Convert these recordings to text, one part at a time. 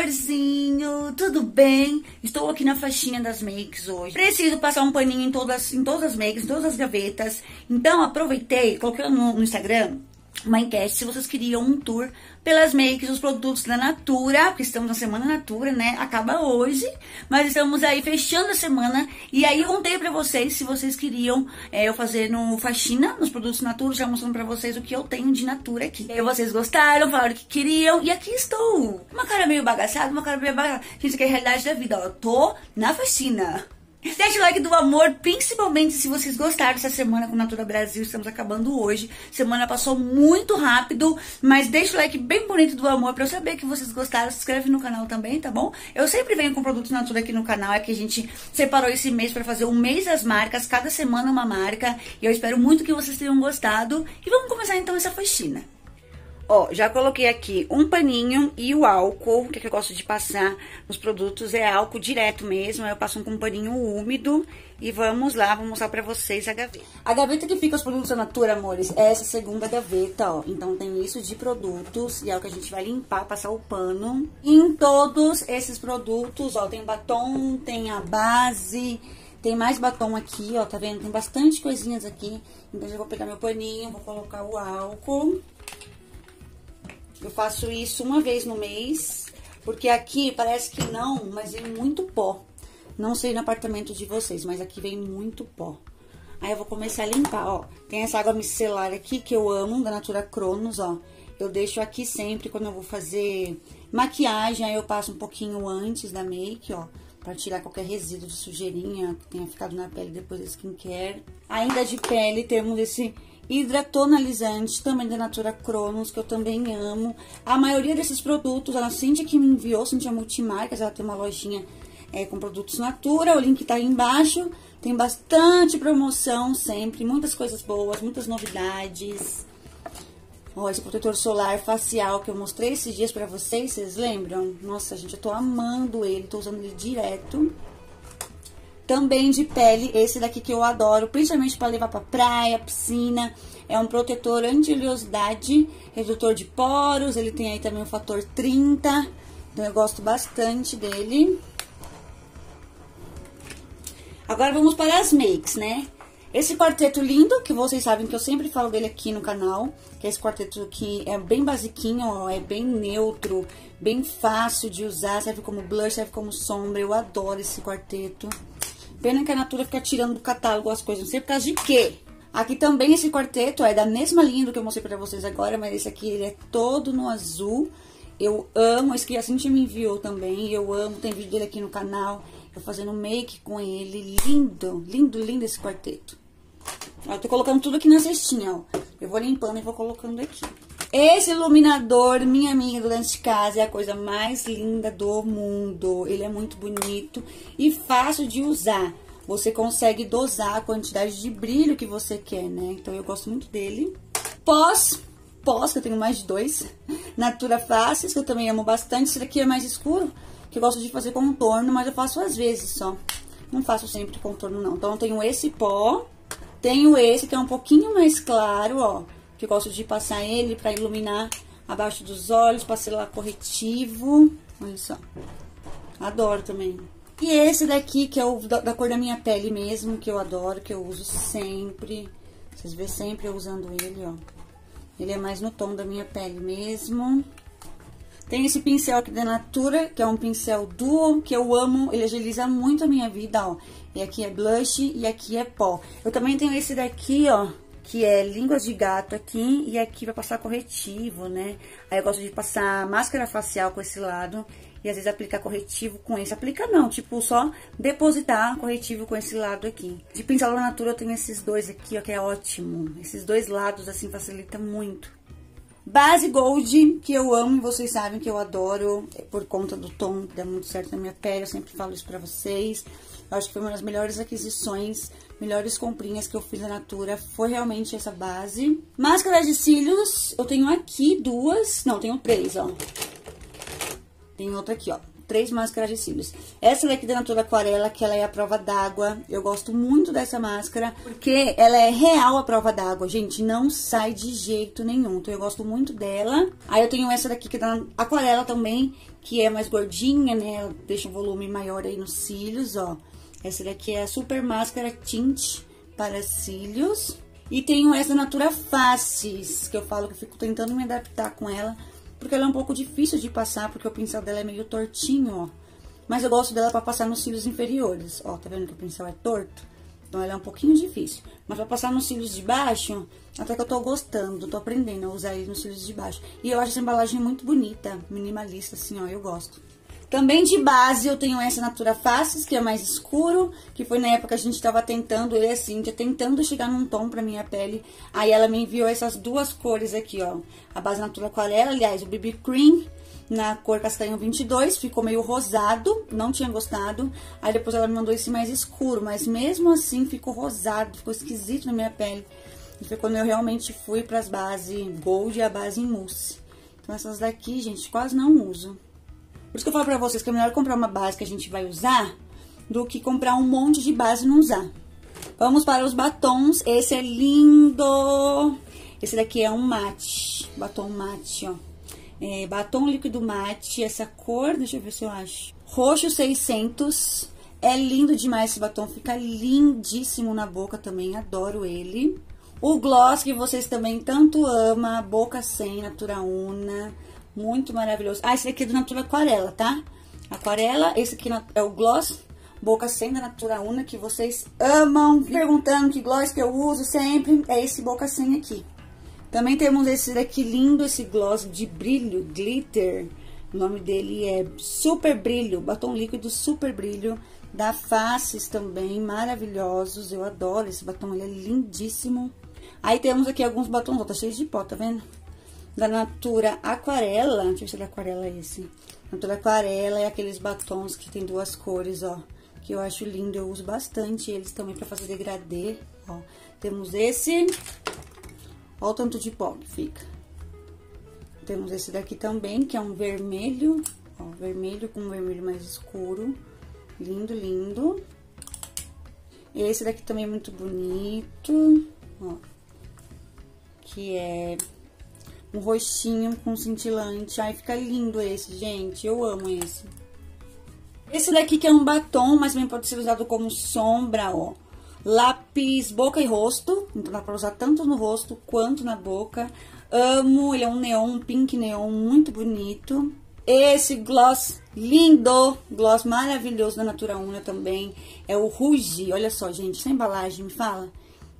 amorzinho, tudo bem? Estou aqui na faixinha das makes hoje. Preciso passar um paninho em todas, em todas as makes, em todas as gavetas. Então, aproveitei, coloquei no, no Instagram uma enquete se vocês queriam um tour pelas makes, os produtos da Natura, porque estamos na semana Natura, né? Acaba hoje, mas estamos aí fechando a semana. E aí contei pra vocês se vocês queriam é, eu fazer no faxina, nos produtos Natura, já mostrando pra vocês o que eu tenho de Natura aqui. E vocês gostaram, falaram que queriam, e aqui estou. Uma cara meio bagaçada, uma cara meio bagaçada. Gente, que é a realidade da vida, ó. Eu tô na faxina. Deixe o like do amor, principalmente se vocês gostaram dessa semana com Natura Brasil. Estamos acabando hoje. Semana passou muito rápido, mas deixa o like bem bonito do amor pra eu saber que vocês gostaram. Se inscreve no canal também, tá bom? Eu sempre venho com produtos Natura aqui no canal. É que a gente separou esse mês pra fazer um mês das marcas, cada semana uma marca. E eu espero muito que vocês tenham gostado. E vamos começar então essa faxina. Ó, já coloquei aqui um paninho e o álcool, que, é que eu gosto de passar nos produtos é álcool direto mesmo, eu passo com um paninho úmido e vamos lá, vou mostrar pra vocês a gaveta. A gaveta que fica os produtos da Natura, amores, é essa segunda gaveta, ó. Então tem isso de produtos e é o que a gente vai limpar, passar o pano. Em todos esses produtos, ó, tem batom, tem a base... Tem mais batom aqui, ó, tá vendo? Tem bastante coisinhas aqui. Então, eu vou pegar meu paninho, vou colocar o álcool. Eu faço isso uma vez no mês, porque aqui parece que não, mas vem muito pó. Não sei no apartamento de vocês, mas aqui vem muito pó. Aí eu vou começar a limpar, ó. Tem essa água micelar aqui que eu amo, da Natura Cronos, ó. Eu deixo aqui sempre quando eu vou fazer maquiagem, aí eu passo um pouquinho antes da make, ó. Pra tirar qualquer resíduo de sujeirinha que tenha ficado na pele depois da skincare. Ainda de pele, temos esse hidratonalizante, também da Natura Cronos, que eu também amo. A maioria desses produtos, a Cintia que me enviou, Cintia Multimarcas, ela tem uma lojinha é, com produtos Natura, o link tá aí embaixo. Tem bastante promoção sempre, muitas coisas boas, muitas novidades. Ó, esse protetor solar facial que eu mostrei esses dias pra vocês, vocês lembram? Nossa, gente, eu tô amando ele, tô usando ele direto. Também de pele, esse daqui que eu adoro, principalmente para levar para praia, piscina. É um protetor anti-oleosidade, redutor de poros, ele tem aí também o fator 30. Então eu gosto bastante dele. Agora vamos para as makes, né? Esse quarteto lindo, que vocês sabem que eu sempre falo dele aqui no canal, que é esse quarteto que é bem basiquinho, ó, é bem neutro, bem fácil de usar, serve como blush, serve como sombra, eu adoro esse quarteto. Pena que a Natura fica tirando do catálogo as coisas, não sei por causa de quê. Aqui também esse quarteto é da mesma linha do que eu mostrei pra vocês agora, mas esse aqui ele é todo no azul. Eu amo, esse que a Cintia me enviou também, eu amo, tem vídeo dele aqui no canal. Eu fazendo make com ele, lindo, lindo, lindo esse quarteto. Ó, tô colocando tudo aqui na cestinha, ó. Eu vou limpando e vou colocando aqui. Esse iluminador, minha amiga do Lance de Casa, é a coisa mais linda do mundo. Ele é muito bonito e fácil de usar. Você consegue dosar a quantidade de brilho que você quer, né? Então, eu gosto muito dele. Pós, pós, que eu tenho mais de dois. Natura Fáceis, que eu também amo bastante. Esse daqui é mais escuro, que eu gosto de fazer contorno, mas eu faço às vezes só. Não faço sempre contorno, não. Então, eu tenho esse pó. Tenho esse, que é um pouquinho mais claro, ó que gosto de passar ele para iluminar abaixo dos olhos, passei lá corretivo, olha só. Adoro também. E esse daqui, que é o da, da, cor da minha pele mesmo, que eu adoro, que eu uso sempre. Vocês vê sempre eu usando ele, ó. Ele é mais no tom da minha pele mesmo. Tem esse pincel aqui da Natura, que é um pincel duo, que eu amo. Ele agiliza muito a minha vida, ó. E aqui é blush e aqui é pó. Eu também tenho esse daqui, ó, que é línguas de gato aqui e aqui vai passar corretivo, né? Aí eu gosto de passar máscara facial com esse lado e às vezes aplicar corretivo com esse. Aplica não, tipo, só depositar corretivo com esse lado aqui. De pincel da Natura eu tenho esses dois aqui, ó, que é ótimo. Esses dois lados, assim, facilita muito. Base Gold, que eu amo, vocês sabem que eu adoro, é por conta do tom que dá muito certo na minha pele, eu sempre falo isso pra vocês. Eu acho que foi uma das melhores aquisições melhores comprinhas que eu fiz da Natura foi realmente essa base. Máscara de cílios, eu tenho aqui duas, não, tenho três, ó. Tem outra aqui, ó. Três máscaras de cílios. Essa daqui da Natura Aquarela, que ela é a prova d'água. Eu gosto muito dessa máscara, porque ela é real a prova d'água, gente. Não sai de jeito nenhum. Então, eu gosto muito dela. Aí, eu tenho essa daqui, que é da Aquarela também, que é mais gordinha, né? Ela deixa um volume maior aí nos cílios, ó. Essa daqui é a Super Máscara Tint para cílios. E tenho essa Natura Faces, que eu falo que eu fico tentando me adaptar com ela, porque ela é um pouco difícil de passar, porque o pincel dela é meio tortinho, ó. Mas eu gosto dela pra passar nos cílios inferiores, ó, tá vendo que o pincel é torto? Então ela é um pouquinho difícil. Mas pra passar nos cílios de baixo, até que eu tô gostando, tô aprendendo a usar ele nos cílios de baixo. E eu acho essa embalagem muito bonita, minimalista, assim, ó, eu gosto. Também de base eu tenho essa Natura Faces, que é mais escuro, que foi na época que a gente tava tentando, eu e a tentando chegar num tom pra minha pele. Aí ela me enviou essas duas cores aqui, ó. A base Natura Aquarela, aliás, o BB Cream, na cor castanho 22, ficou meio rosado, não tinha gostado. Aí depois ela me mandou esse mais escuro, mas mesmo assim ficou rosado, ficou esquisito na minha pele. E foi quando eu realmente fui pras bases Gold e a base em mousse. Então essas daqui, gente, quase não uso. Por isso que eu falo pra vocês que é melhor comprar uma base que a gente vai usar do que comprar um monte de base e não usar. Vamos para os batons. Esse é lindo. Esse daqui é um mate. Batom mate, ó. É, batom líquido mate. Essa cor, deixa eu ver se eu acho. Roxo 600. É lindo demais esse batom. Fica lindíssimo na boca também. Adoro ele. O gloss que vocês também tanto amam. Boca sem, Natura Una. Muito maravilhoso. Ah, esse aqui é do Natura Aquarela, tá? Aquarela, esse aqui é o gloss Boca Sem da Natura Una, que vocês amam. Perguntando que gloss que eu uso sempre, é esse Boca Sem aqui. Também temos esse daqui lindo, esse gloss de brilho, glitter. O nome dele é Super Brilho, batom líquido Super Brilho. Da Faces também, maravilhosos. Eu adoro esse batom, ele é lindíssimo. Aí temos aqui alguns batons, ó, tá cheio de pó, tá vendo? Da Natura Aquarela. Deixa eu ver se é da Aquarela é esse. Natura Aquarela é aqueles batons que tem duas cores, ó. Que eu acho lindo, eu uso bastante eles também pra fazer degradê, ó. Temos esse. Ó o tanto de pó que fica. Temos esse daqui também, que é um vermelho, ó. Vermelho com um vermelho mais escuro. Lindo, lindo. Esse daqui também é muito bonito, ó. Que é um roxinho com cintilante. Ai, fica lindo esse, gente. Eu amo esse. Esse daqui que é um batom, mas também pode ser usado como sombra, ó. Lápis boca e rosto. Então dá pra usar tanto no rosto quanto na boca. Amo, ele é um neon, um pink neon muito bonito. Esse gloss lindo, gloss maravilhoso da Natura Una também. É o Rouge. Olha só, gente, essa embalagem, me fala.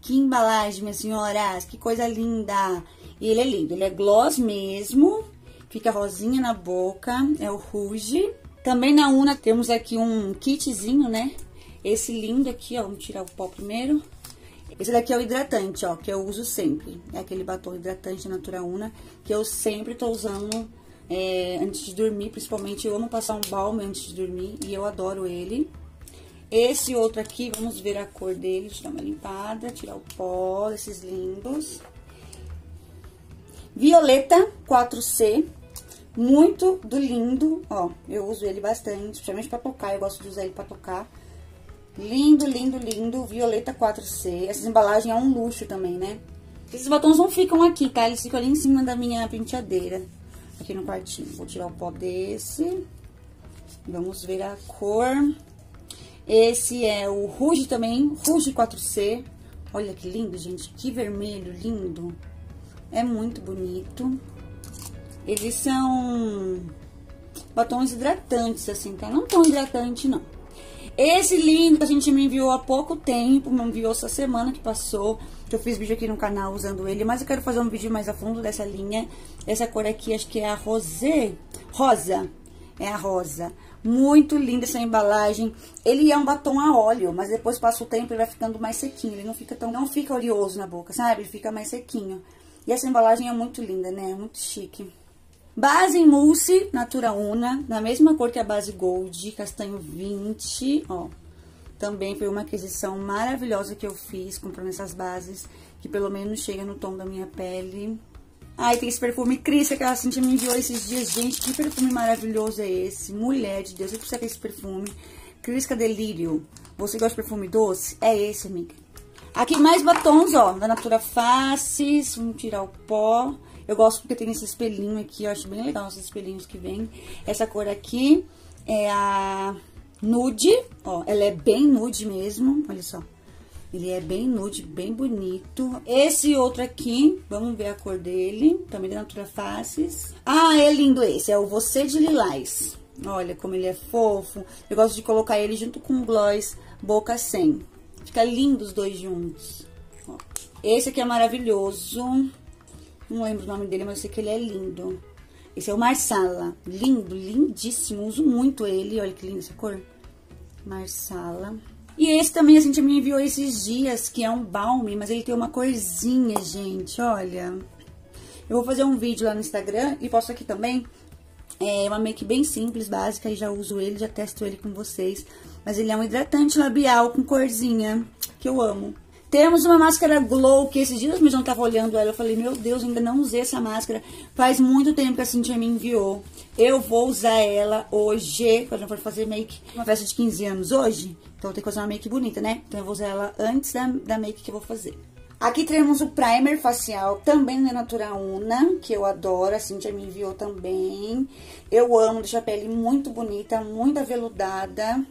Que embalagem, minhas senhoras, que coisa linda. E ele é lindo, ele é gloss mesmo, fica rosinha na boca, é o Rouge. Também na Una temos aqui um kitzinho, né? Esse lindo aqui, ó, vamos tirar o pó primeiro. Esse daqui é o hidratante, ó, que eu uso sempre. É aquele batom hidratante Natura Una, que eu sempre tô usando é, antes de dormir, principalmente. Eu amo passar um balme antes de dormir e eu adoro ele. Esse outro aqui, vamos ver a cor dele, deixa eu dar uma limpada, tirar o pó desses lindos. Violeta 4C, muito do lindo, ó, eu uso ele bastante, principalmente pra tocar, eu gosto de usar ele pra tocar. Lindo, lindo, lindo, Violeta 4C, essa embalagem é um luxo também, né? Esses batons não ficam aqui, tá? Eles ficam ali em cima da minha penteadeira, aqui no quartinho. Vou tirar o pó desse, vamos ver a cor... Esse é o Rouge também, Rouge 4C. Olha que lindo, gente, que vermelho lindo. É muito bonito. Eles são batons hidratantes, assim, tá? Não tão hidratante, não. Esse lindo a gente me enviou há pouco tempo, me enviou essa semana que passou. Que eu fiz vídeo aqui no canal usando ele, mas eu quero fazer um vídeo mais a fundo dessa linha. Essa cor aqui, acho que é a rosé, rosa, é a rosa. Muito linda essa embalagem. Ele é um batom a óleo, mas depois passa o tempo ele vai ficando mais sequinho. Ele não fica tão, não fica oleoso na boca, sabe? Ele fica mais sequinho. E essa embalagem é muito linda, né? É muito chique. Base mousse Natura Una, na mesma cor que a base Gold, castanho 20, ó. Também foi uma aquisição maravilhosa que eu fiz, comprando essas bases, que pelo menos chega no tom da minha pele. Ai, tem esse perfume Cris, que a Cintia me enviou esses dias. Gente, que perfume maravilhoso é esse? Mulher de Deus, eu preciso desse perfume. Crisca Delírio. Você gosta de perfume doce? É esse, amiga. Aqui mais batons, ó, da Natura Faces. Vamos tirar o pó. Eu gosto porque tem esse espelhinho aqui, eu acho bem legal esses espelhinhos que vem. Essa cor aqui é a nude, ó, ela é bem nude mesmo, olha só. Ele é bem nude, bem bonito. Esse outro aqui, vamos ver a cor dele. Também da Natura Faces. Ah, é lindo esse. É o Você de Lilás. Olha como ele é fofo. Eu gosto de colocar ele junto com o gloss Boca 100. Fica lindo os dois juntos. Esse aqui é maravilhoso. Não lembro o nome dele, mas eu sei que ele é lindo. Esse é o Marsala. Lindo, lindíssimo. Uso muito ele. Olha que linda essa cor. Marsala. E esse também a gente me enviou esses dias, que é um balme, mas ele tem uma corzinha, gente, olha. Eu vou fazer um vídeo lá no Instagram e posto aqui também. É uma make bem simples, básica, e já uso ele, já testo ele com vocês. Mas ele é um hidratante labial com corzinha, que eu amo. Temos uma máscara Glow, que esses dias eu não tava olhando ela, eu falei, meu Deus, ainda não usei essa máscara. Faz muito tempo que a Cintia me enviou. Eu vou usar ela hoje, quando eu for fazer make, uma festa de 15 anos hoje. Então, tenho que fazer uma make bonita, né? Então, eu vou usar ela antes da, da make que eu vou fazer. Aqui temos o primer facial, também da Natura Una, que eu adoro, a Cintia me enviou também. Eu amo, deixa a pele muito bonita, muito aveludada.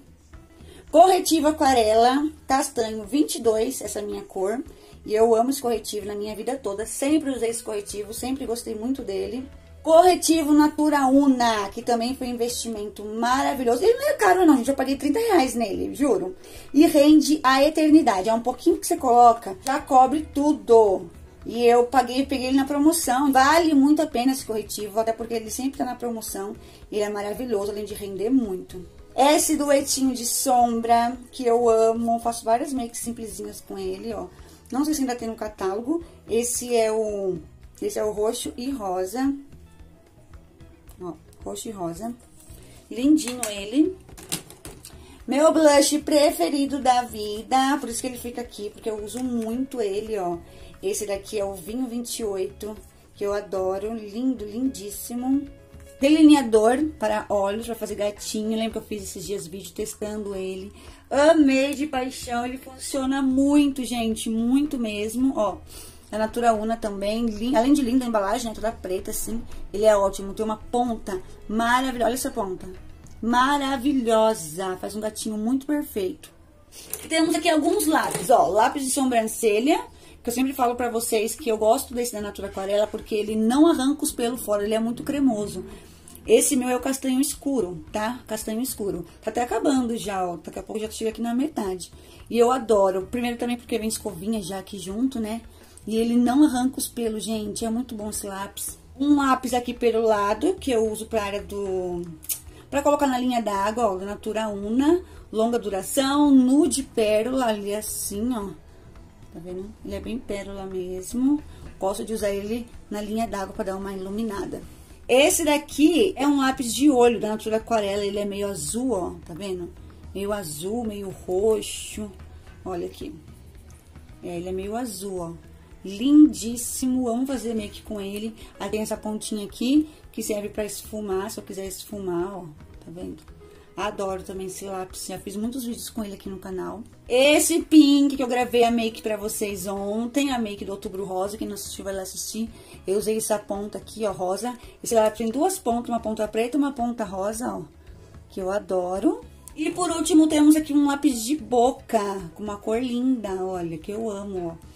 Corretivo aquarela, castanho 22, essa minha cor. E eu amo esse corretivo na minha vida toda, sempre usei esse corretivo, sempre gostei muito dele. Corretivo Natura Una, que também foi um investimento maravilhoso. Ele não é caro não, gente, eu paguei 30 reais nele, juro. E rende a eternidade, é um pouquinho que você coloca, já cobre tudo. E eu paguei, peguei ele na promoção. Vale muito a pena esse corretivo, até porque ele sempre tá na promoção. Ele é maravilhoso, além de render muito. Esse duetinho de sombra, que eu amo, faço várias makes simplesinhas com ele, ó. Não sei se ainda tem no catálogo. Esse é o, esse é o roxo e rosa. Ó, roxo e rosa. Lindinho ele. Meu blush preferido da vida, por isso que ele fica aqui, porque eu uso muito ele, ó. Esse daqui é o Vinho 28, que eu adoro, lindo, lindíssimo. Delineador para olhos, para fazer gatinho, lembra que eu fiz esses dias vídeo testando ele. Amei de paixão, ele funciona muito, gente, muito mesmo, ó. Da Natura Una também, além de linda a embalagem, né, toda preta assim, ele é ótimo. Tem uma ponta maravilhosa, olha essa ponta, maravilhosa, faz um gatinho muito perfeito. Temos aqui alguns lápis, ó, lápis de sobrancelha, eu sempre falo pra vocês que eu gosto desse da Natura Aquarela, porque ele não arranca os pelos fora, ele é muito cremoso. Esse meu é o castanho escuro, tá? Castanho escuro. Tá até acabando já, ó. Daqui a pouco já chega aqui na metade. E eu adoro. Primeiro também porque vem escovinha já aqui junto, né? E ele não arranca os pelos, gente. É muito bom esse lápis. Um lápis aqui pelo lado, que eu uso pra área do... Pra colocar na linha d'água, ó, Natura Una. Longa duração, nude pérola, ali assim, ó. Tá vendo? Ele é bem pérola mesmo. Gosto de usar ele na linha d'água pra dar uma iluminada. Esse daqui é um lápis de olho da Natura Aquarela. Ele é meio azul, ó. Tá vendo? Meio azul, meio roxo. Olha aqui. É, ele é meio azul, ó lindíssimo, amo fazer make com ele. Aí tem essa pontinha aqui, que serve pra esfumar, se eu quiser esfumar, ó, tá vendo? Adoro também esse lápis, já fiz muitos vídeos com ele aqui no canal. Esse pink que eu gravei a make pra vocês ontem, a make do Outubro Rosa, quem não assistiu vai lá assistir. Eu usei essa ponta aqui, ó, rosa. Esse lápis tem duas pontas, uma ponta preta e uma ponta rosa, ó, que eu adoro. E por último temos aqui um lápis de boca, com uma cor linda, olha, que eu amo, ó.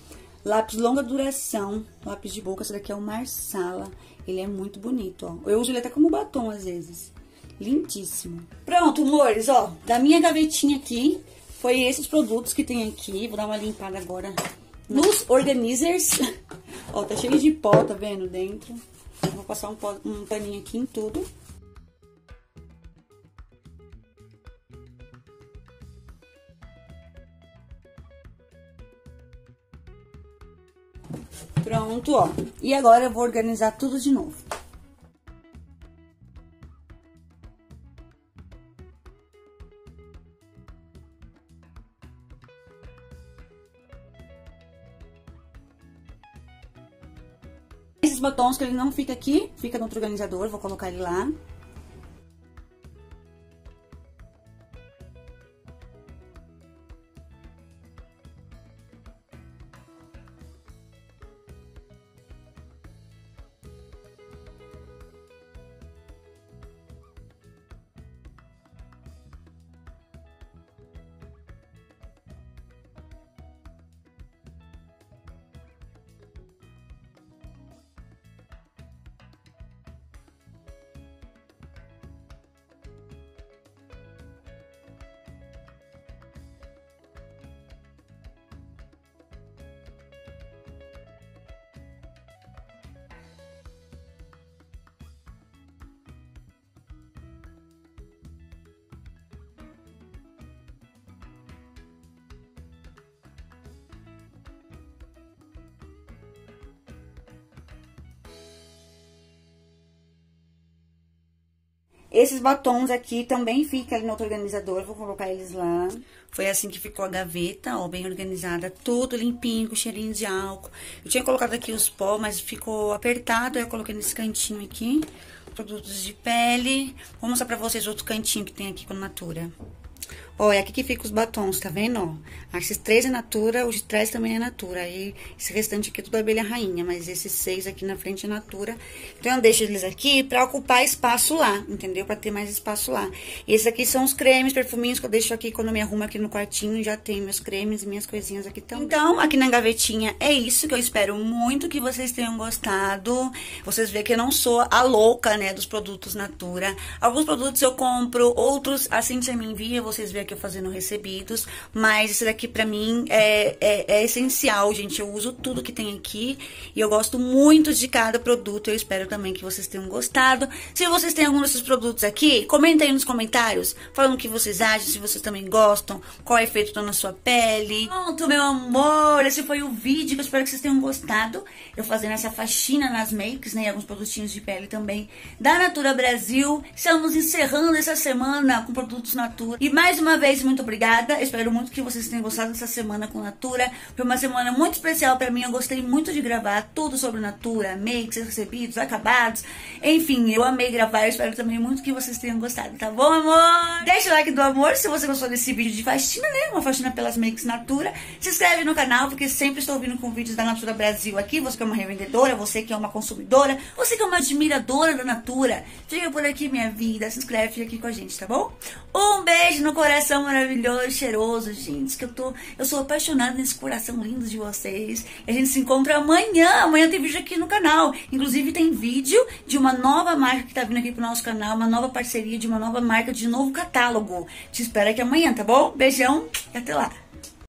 Lápis longa duração, lápis de boca, esse daqui é o Marsala. Ele é muito bonito, ó. Eu uso ele até como batom, às vezes. Lindíssimo. Pronto, amores, ó. Da minha gavetinha aqui, foi esses produtos que tem aqui. Vou dar uma limpada agora nos organizers. ó, tá cheio de pó, tá vendo, dentro. vou passar um, pó, um paninho aqui em tudo. Pronto, ó. E agora eu vou organizar tudo de novo. Batons que ele não fica aqui, fica no outro organizador, vou colocar ele lá. Esses batons aqui também ficam ali no outro organizador, vou colocar eles lá. Foi assim que ficou a gaveta, ó, bem organizada, tudo limpinho, com cheirinho de álcool. Eu tinha colocado aqui os pó, mas ficou apertado, aí eu coloquei nesse cantinho aqui. Produtos de pele. Vou mostrar pra vocês outro cantinho que tem aqui com Natura. Ó, é aqui que fica os batons, tá vendo, ó? Esses três é Natura, os de trás também é Natura. Aí, esse restante aqui é tudo abelha rainha, mas esses seis aqui na frente é Natura. Então, eu deixo eles aqui pra ocupar espaço lá, entendeu? Pra ter mais espaço lá. E esses aqui são os cremes, perfuminhos que eu deixo aqui quando eu me arrumo aqui no quartinho. Já tem meus cremes e minhas coisinhas aqui também. Então, aqui na gavetinha é isso que eu espero muito que vocês tenham gostado. Vocês veem que eu não sou a louca, né, dos produtos Natura. Alguns produtos eu compro, outros a Cintia me envia, vocês veem aqui eu fazendo recebidos, mas esse daqui pra mim é, é, é, essencial, gente. Eu uso tudo que tem aqui e eu gosto muito de cada produto. Eu espero também que vocês tenham gostado. Se vocês têm algum desses produtos aqui, comenta aí nos comentários, falando o que vocês acham, se vocês também gostam, qual é efeito tá na sua pele. Pronto, meu amor, esse foi o vídeo que eu espero que vocês tenham gostado. Eu fazendo essa faxina nas makes, né, e alguns produtinhos de pele também da Natura Brasil. Estamos encerrando essa semana com produtos Natura. E mais uma vez, muito obrigada. Espero muito que vocês tenham gostado dessa semana com Natura. Foi uma semana muito especial para mim. Eu gostei muito de gravar tudo sobre Natura, makes, recebidos, acabados. Enfim, eu amei gravar. Eu espero também muito que vocês tenham gostado, tá bom, amor? Deixa o like do amor se você gostou desse vídeo de faxina, né? Uma faxina pelas makes Natura. Se inscreve no canal, porque sempre estou vindo com vídeos da Natura Brasil aqui. Você que é uma revendedora, você que é uma consumidora, você que é uma admiradora da Natura. Fica por aqui, minha vida. Se inscreve aqui com a gente, tá bom? Um beijo no coração coração maravilhoso, cheiroso, gente. Que eu tô. Eu sou apaixonada nesse coração lindo de vocês. E a gente se encontra amanhã. Amanhã tem vídeo aqui no canal. Inclusive, tem vídeo de uma nova marca que tá vindo aqui pro nosso canal. Uma nova parceria de uma nova marca de novo catálogo. Te espero aqui amanhã, tá bom? Beijão e até lá.